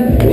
Amen.